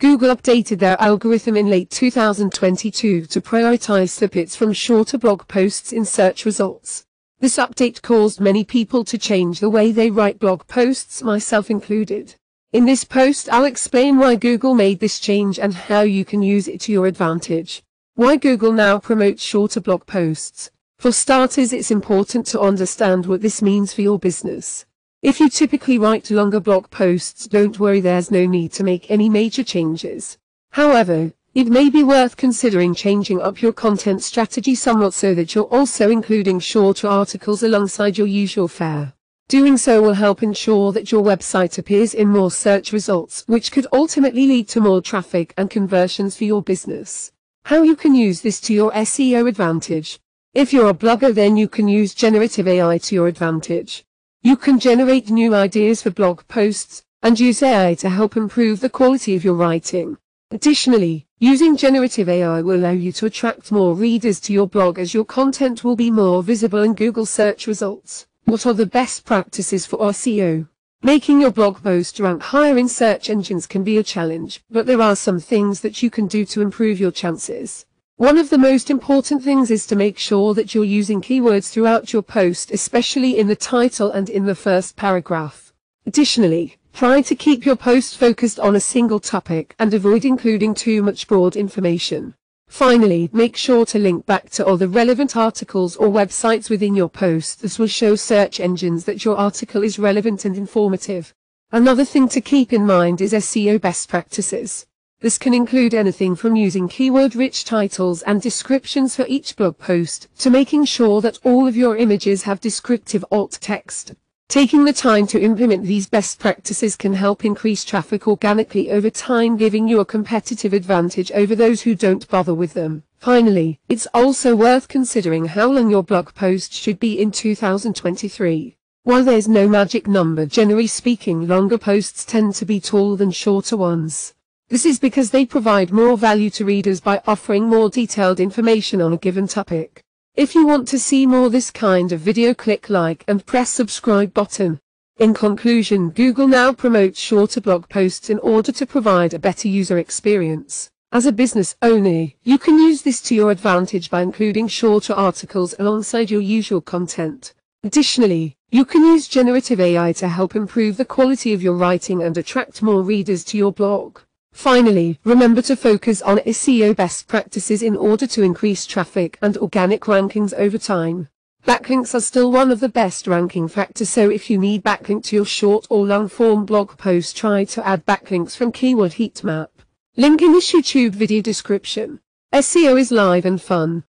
Google updated their algorithm in late 2022 to prioritize snippets from shorter blog posts in search results. This update caused many people to change the way they write blog posts, myself included. In this post, I'll explain why Google made this change and how you can use it to your advantage. Why Google now promotes shorter blog posts. For starters, it's important to understand what this means for your business. If you typically write longer blog posts, don't worry there's no need to make any major changes. However, it may be worth considering changing up your content strategy somewhat so that you're also including shorter articles alongside your usual fare. Doing so will help ensure that your website appears in more search results, which could ultimately lead to more traffic and conversions for your business. How you can use this to your SEO advantage. If you're a blogger then you can use generative AI to your advantage. You can generate new ideas for blog posts and use AI to help improve the quality of your writing. Additionally, using generative AI will allow you to attract more readers to your blog as your content will be more visible in Google search results. What are the best practices for SEO? Making your blog post rank higher in search engines can be a challenge, but there are some things that you can do to improve your chances. One of the most important things is to make sure that you're using keywords throughout your post, especially in the title and in the first paragraph. Additionally, try to keep your post focused on a single topic and avoid including too much broad information. Finally, make sure to link back to all the relevant articles or websites within your post. This will show search engines that your article is relevant and informative. Another thing to keep in mind is SEO best practices. This can include anything from using keyword-rich titles and descriptions for each blog post, to making sure that all of your images have descriptive alt text. Taking the time to implement these best practices can help increase traffic organically over time giving you a competitive advantage over those who don't bother with them. Finally, it's also worth considering how long your blog post should be in 2023. While there's no magic number, generally speaking, longer posts tend to be taller than shorter ones. This is because they provide more value to readers by offering more detailed information on a given topic. If you want to see more this kind of video click like and press subscribe button. In conclusion, Google now promotes shorter blog posts in order to provide a better user experience. As a business owner, you can use this to your advantage by including shorter articles alongside your usual content. Additionally, you can use generative AI to help improve the quality of your writing and attract more readers to your blog. Finally, remember to focus on SEO best practices in order to increase traffic and organic rankings over time. Backlinks are still one of the best ranking factors so if you need backlink to your short or long form blog post try to add backlinks from keyword heat map. Link in this YouTube video description. SEO is live and fun.